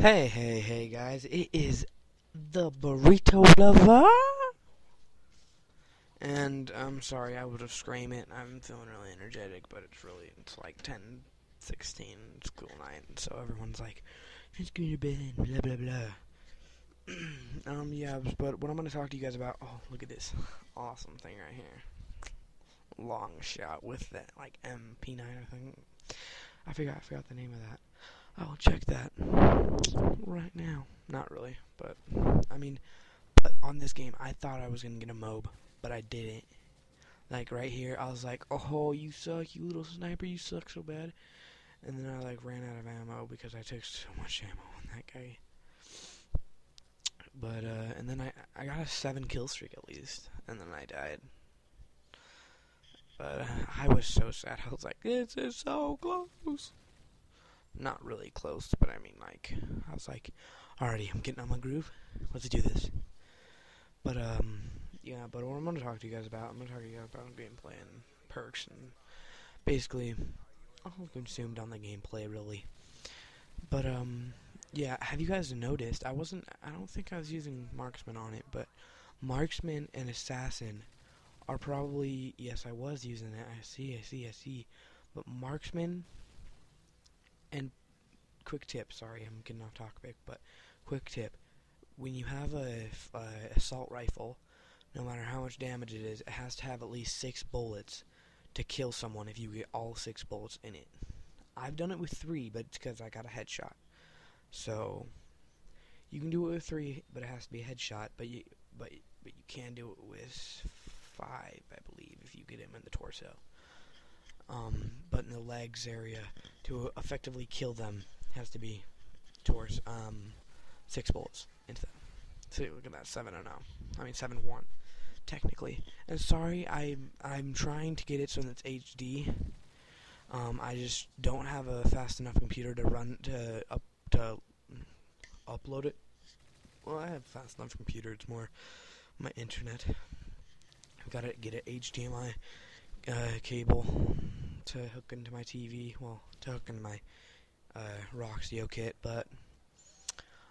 Hey, hey, hey, guys. It is the Burrito Lover. And I'm sorry, I would have screamed it. I'm feeling really energetic, but it's really, it's like 10, 16, school night, so everyone's like, let's go to bed, blah, blah, blah. um, yeah, but what I'm going to talk to you guys about, oh, look at this awesome thing right here. Long shot with that, like, MP9, I think. I forgot, I forgot the name of that. I'll check that right now. Not really, but I mean, but on this game, I thought I was gonna get a MOAB, but I didn't. Like right here, I was like, "Oh, you suck, you little sniper! You suck so bad." And then I like ran out of ammo because I took so much ammo on that guy. But uh, and then I I got a seven kill streak at least, and then I died. But uh, I was so sad. I was like, "This is so close." Not really close, but I mean, like, I was like, alrighty, I'm getting on my groove. Let's do this. But, um, yeah, but what I'm going to talk to you guys about, I'm going to talk to you guys about gameplay and perks and basically all consumed on the gameplay, really. But, um, yeah, have you guys noticed? I wasn't, I don't think I was using Marksman on it, but Marksman and Assassin are probably, yes, I was using it. I see, I see, I see. But Marksman and quick tip, sorry, I'm getting off topic, but quick tip: when you have a, assault rifle, no matter how much damage it is, it has to have at least six bullets to kill someone if you get all six bullets in it. I've done it with three, but it's because I got a headshot. So you can do it with three, but it has to be a headshot. But you, but but you can do it with five, I believe, if you get him in the torso um, but in the legs area to effectively kill them has to be towards um, six bullets into them. So look at that, seven oh no. I mean seven one, technically. And sorry, I I'm trying to get it so it's HD. Um, I just don't have a fast enough computer to run to up to upload it. Well, I have fast enough computer. It's more my internet. I've got to get an HDMI uh, cable to hook into my TV, well, to hook into my uh, Roxio kit, but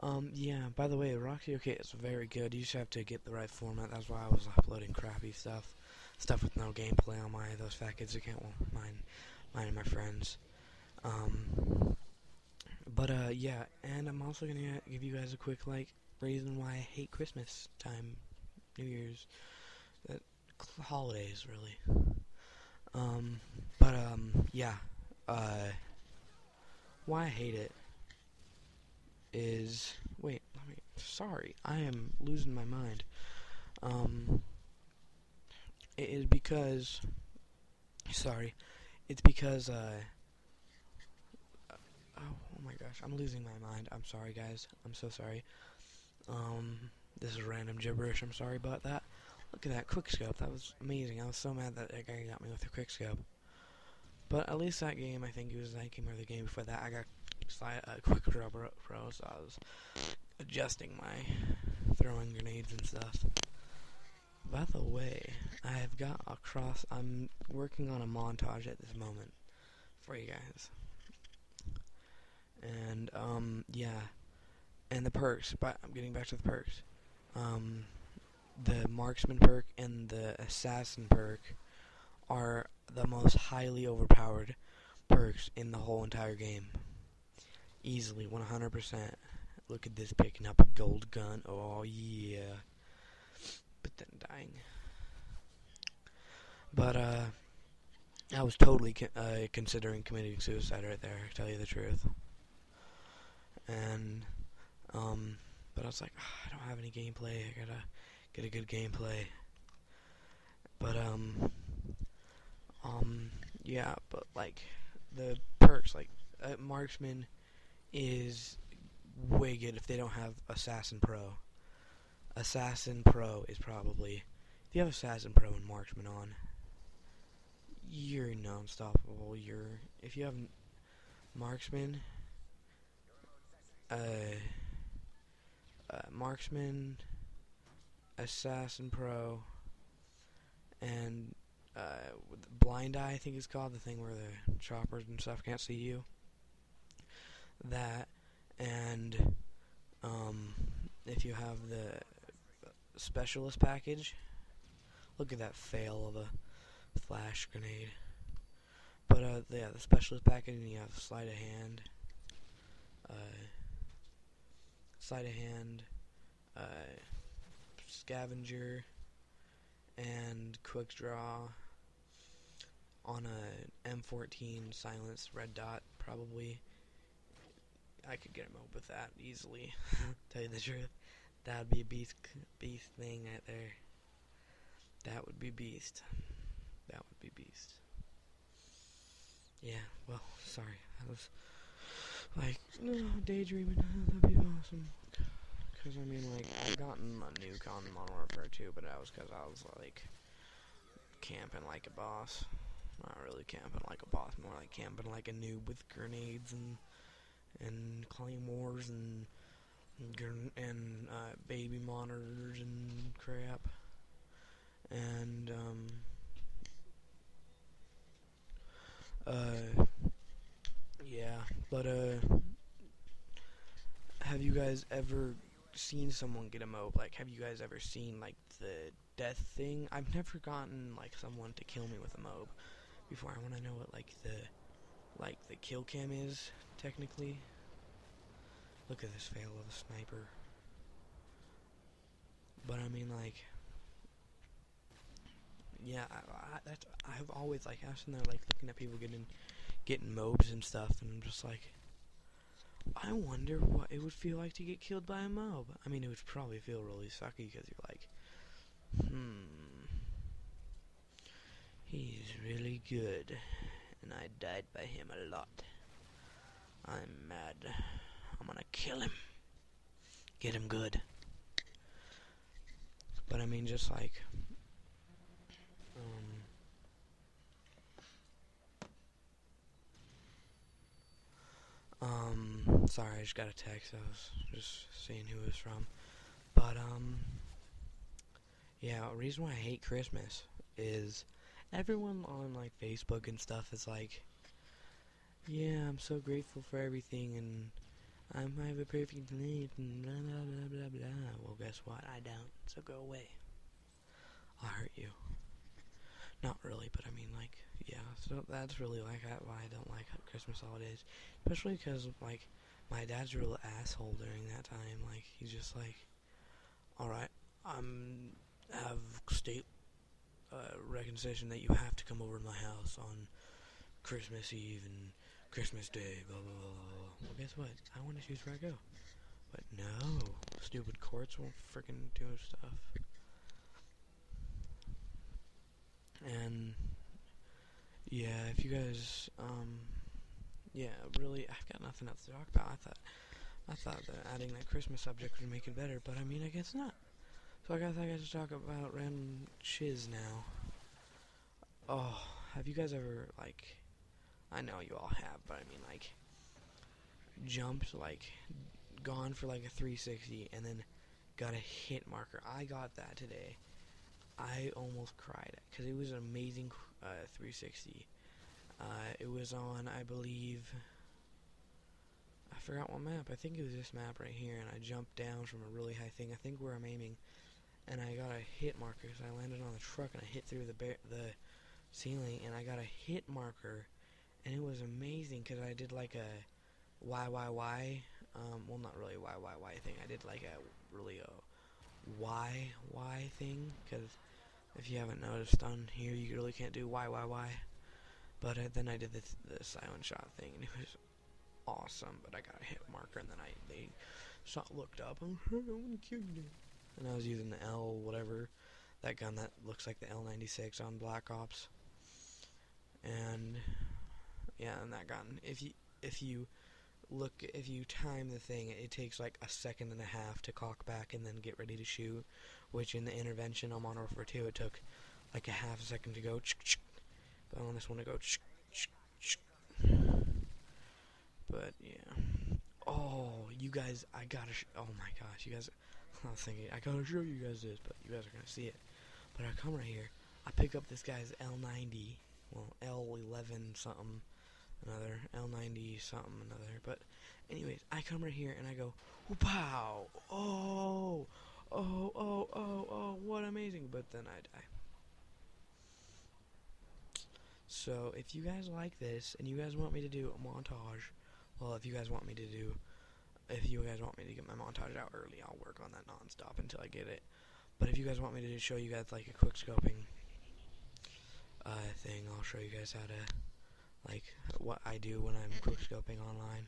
um, yeah, by the way, Roxio kit is very good. You just have to get the right format. That's why I was uploading crappy stuff, stuff with no gameplay on my those fat kids account. Well, mine, mine and my friends. Um, but uh, yeah, and I'm also gonna give you guys a quick like reason why I hate Christmas time, New Year's, that holidays really. Um, but, um, yeah. Uh, why I hate it is, wait, let me, sorry, I am losing my mind. Um, it is because, sorry, it's because, uh, oh, oh my gosh, I'm losing my mind. I'm sorry, guys. I'm so sorry. Um, this is random gibberish. I'm sorry about that. Look at that quickscope. That was amazing. I was so mad that that guy got me with the quickscope. But at least that game, I think it was that game or the game before that, I got a uh, quick draw pro, so I was adjusting my throwing grenades and stuff. By the way, I have got across. I'm working on a montage at this moment for you guys. And um, yeah, and the perks. But I'm getting back to the perks. Um, the marksman perk and the assassin perk are the most highly overpowered perks in the whole entire game. Easily, 100%. Look at this picking up a gold gun. Oh, yeah. But then dying. But, uh, I was totally uh, considering committing suicide right there, to tell you the truth. And, um, but I was like, oh, I don't have any gameplay. I gotta get a good gameplay. But um, um, yeah, but like the perks, like uh, marksman is way good if they don't have assassin pro. Assassin pro is probably if you have assassin pro and marksman on, you're non-stoppable. You're if you have marksman, uh, uh marksman Assassin Pro, and uh, Blind Eye, I think it's called, the thing where the choppers and stuff can't see you. That, and um, if you have the specialist package, look at that fail of a flash grenade. But uh, yeah, the specialist package, and you have sleight of hand, uh, sleight of hand, uh, scavenger, and quick draw on a M14 silenced red dot, probably. I could get him up with that easily. Tell you the truth, that would be a beast, beast thing right there. That would be beast. That would be beast. Yeah. Well, sorry. I was like no, daydreaming. That'd be awesome. Cause I mean, like I've gotten a nuke on Modern Warfare 2, but that was because I was like camping like a boss. Not really camping like a boss, more like camping like a noob with grenades and and claymores and and uh, baby monitors and crap. And um, uh, yeah, but uh, have you guys ever seen someone get a MOAB? Like, have you guys ever seen like the death thing? I've never gotten like someone to kill me with a MOAB before. I want to know what like the like the kill cam is technically. Look at this fail of a sniper. But I mean, like, yeah, I, I, that's I've always like I was sitting there like looking at people getting getting MOABs and stuff, and I'm just like, I wonder what it would feel like to get killed by a MOAB. I mean, it would probably feel really sucky because you're like, hmm, he's really good, and I died by him a lot. I'm mad. I'm gonna kill him. Get him good. But I mean, just like, um, um, sorry, I just got a text. I was just seeing who it was from. But, um, yeah, reason why I hate Christmas is everyone on, like, Facebook and stuff is like, yeah, I'm so grateful for everything, and I have a perfect life, and blah, blah, blah, blah, blah. Well, guess what? I don't, so go away. I'll hurt you. Not really, but I mean, like, yeah, so that's really, like, why I don't like Christmas holidays. Especially because, like, my dad's a real asshole during that time. Like, he's just like, alright, I'm, have state, uh, reconciliation that you have to come over to my house on Christmas Eve and Christmas Day, blah, blah, blah, blah. Well, guess what? I want to choose where I go. But no, stupid courts won't freaking do stuff. And, yeah, if you guys, um, yeah, really, I've got nothing else to talk about. I thought, I thought that adding that Christmas subject would make it better, but I mean, I guess not. So I guess I got to talk about random chiz now. Oh, have you guys ever, like, I know you all have, but I mean, like, jumped, like, gone for like a 360 and then got a hit marker. I got that today. I almost cried because it was an amazing uh, 360. Uh, it was on, I believe, I forgot what map. I think it was this map right here, and I jumped down from a really high thing. I think where I'm aiming, and I got a hit marker. So I landed on the truck and I hit through the the ceiling, and I got a hit marker and it was amazing because I did like a YYY, um, well not really YYY thing, I did like a really a YY thing because if you haven't noticed on here you really can't do YYY, but uh, then I did the, the silent shot thing and it was awesome, but I got a hit marker and then I they shot looked up and I was using the L whatever that gun that looks like the L96 on Black Ops and yeah, and that gun. If you if you look if you time the thing, it takes like a second and a half to cock back and then get ready to shoot. Which in the intervention I'm on Warfare 2, it took like a half a second to go. But on this one, to go. But yeah. Oh, you guys, I gotta. oh my gosh, you guys. I was thinking I gotta show you guys this, but you guys are gonna see it. But I come right here. I pick up this guy's L90, well L11 something another L90 something another. But anyways, I come right here and I go, wow, oh, oh, oh, oh, oh, what amazing! But then I die. So if you guys like this and you guys want me to do a montage, well, if you guys want me to do, if you guys want me to get my montage out early, I'll work on that nonstop until I get it. But if you guys want me to show you guys like a quick scoping uh, thing, I'll show you guys how to like what I do when I'm quick scoping online,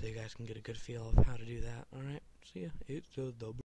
so you guys can get a good feel of how to do that. All right, see ya. It's double.